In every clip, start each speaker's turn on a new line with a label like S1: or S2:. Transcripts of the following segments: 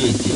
S1: appreciate it.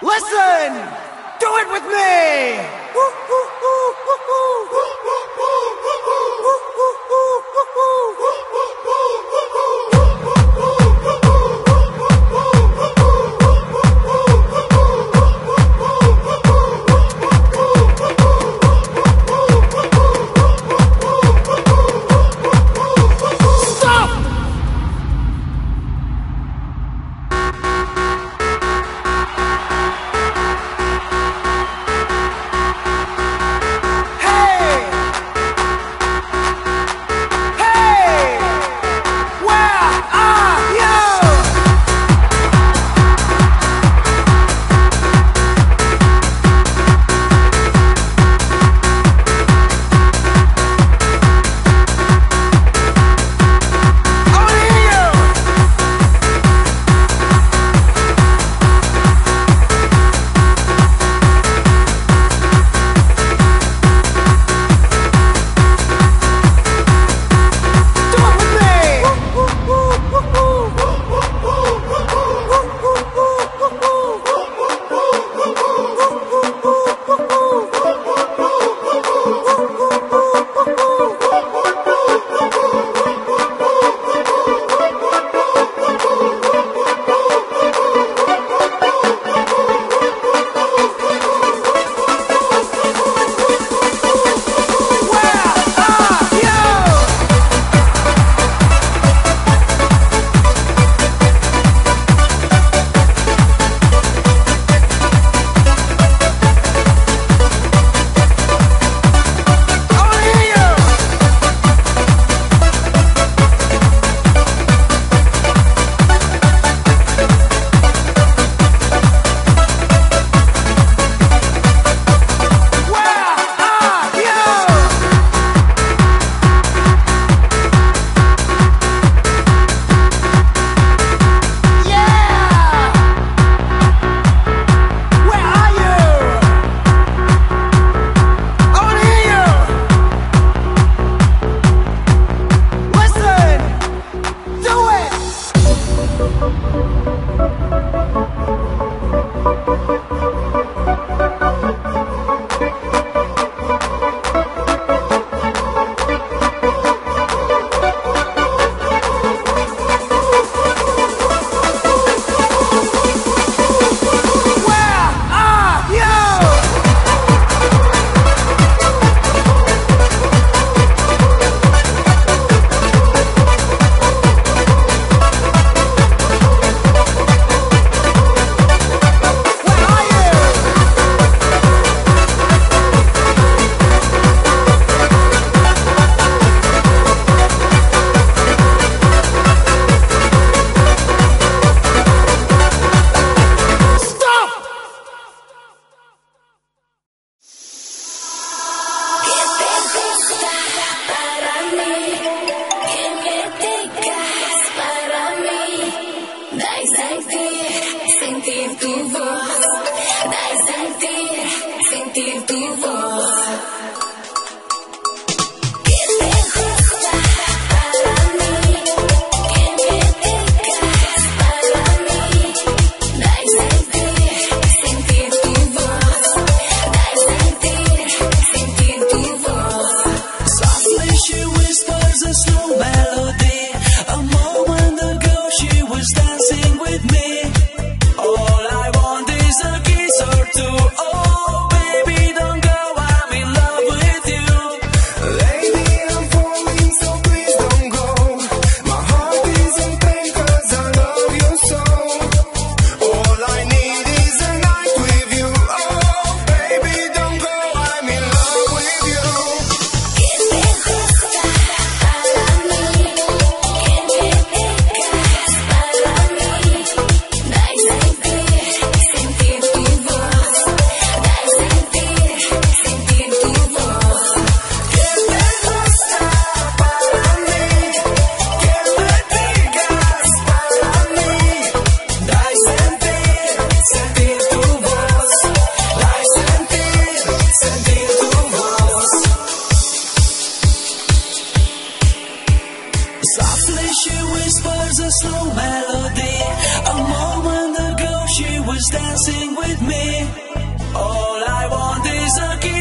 S1: Listen! Do it with me! Woo, woo, woo,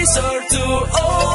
S1: answer
S2: to all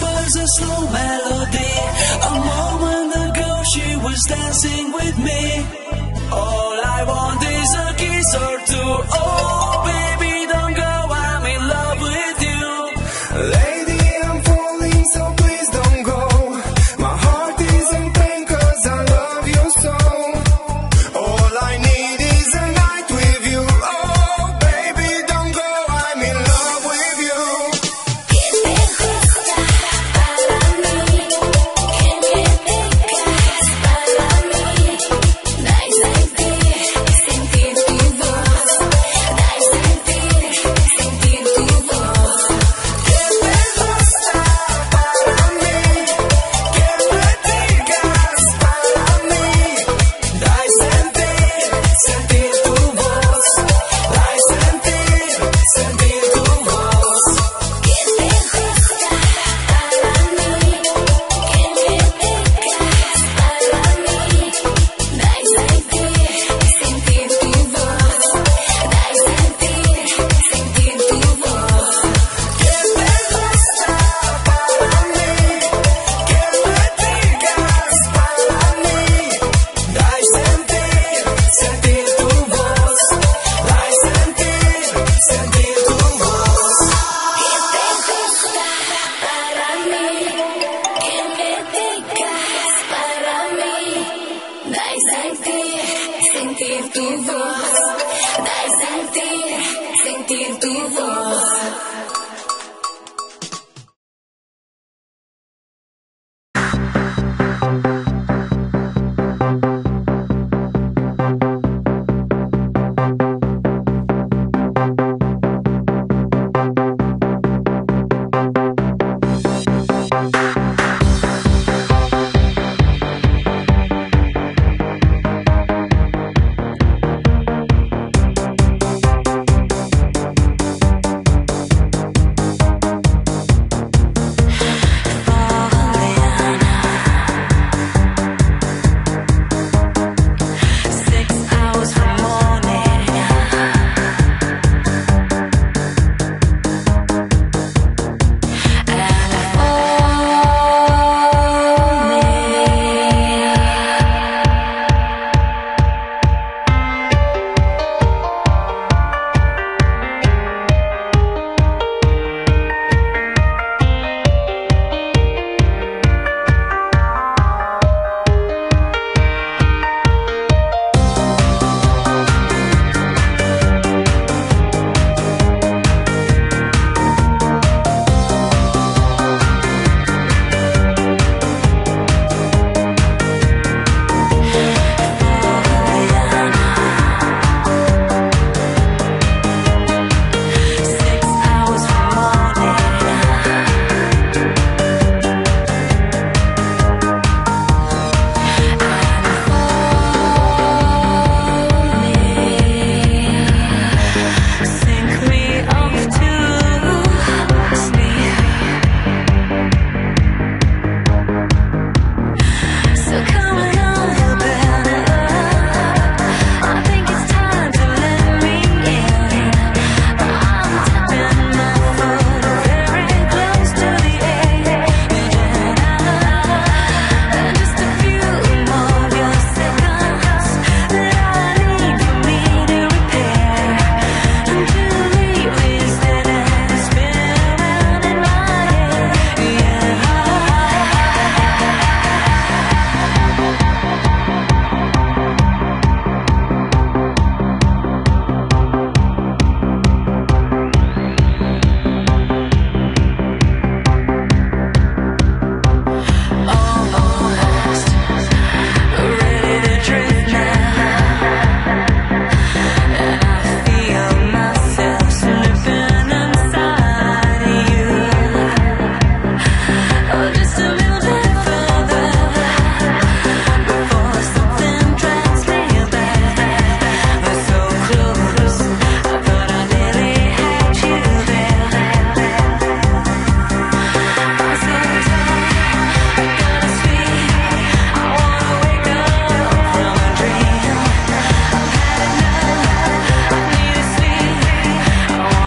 S2: whispers a slow melody. A moment ago, she was dancing with me. Oh.